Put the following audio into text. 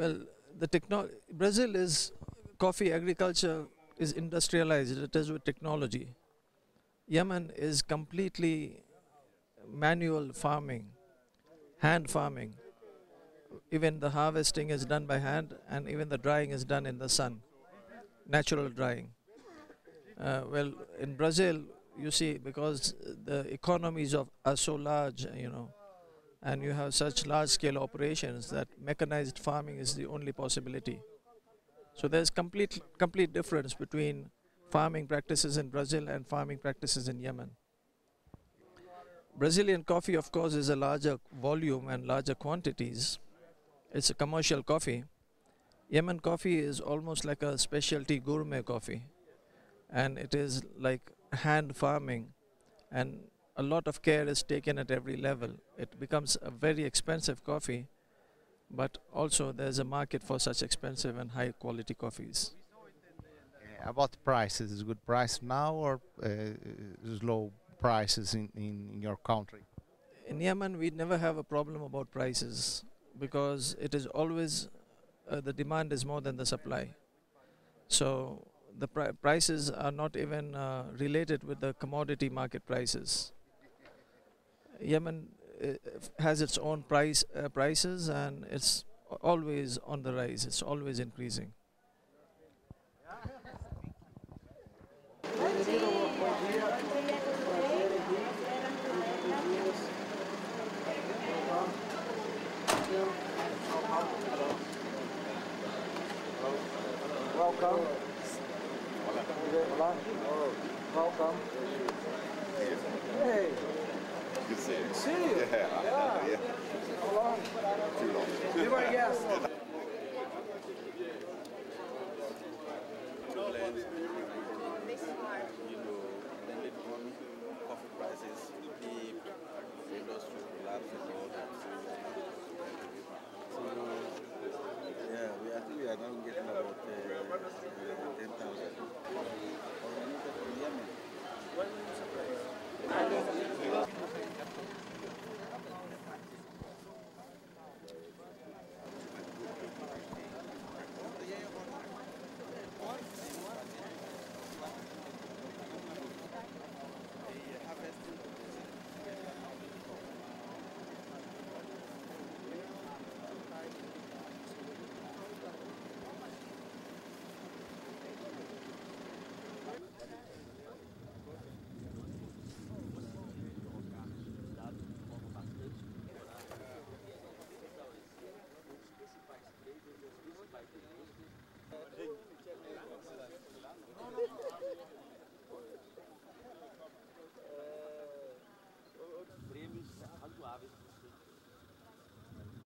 Well, the techno- Brazil is coffee agriculture is industrialized. It is with technology. Yemen is completely manual farming, hand farming. Even the harvesting is done by hand, and even the drying is done in the sun, natural drying. Uh, well, in Brazil, you see, because the economies of are so large, you know, and you have such large-scale operations that mechanized farming is the only possibility. So there's complete complete difference between farming practices in Brazil and farming practices in Yemen. Brazilian coffee, of course, is a larger volume and larger quantities. It's a commercial coffee. Yemen coffee is almost like a specialty gourmet coffee, and it is like hand farming, and a lot of care is taken at every level. It becomes a very expensive coffee, but also there's a market for such expensive and high quality coffees. Uh, about prices, is good price now or uh, low prices in, in your country? In Yemen, we never have a problem about prices because it is always uh, the demand is more than the supply. So the pri- prices are not even uh, related with the commodity market prices. Yemen uh, has its own price uh, prices and it's always on the rise. It's always increasing. Welcome. Hola. Welcome. Hey. See you. You. Yeah. Yeah. How long? Too long. Be my guest.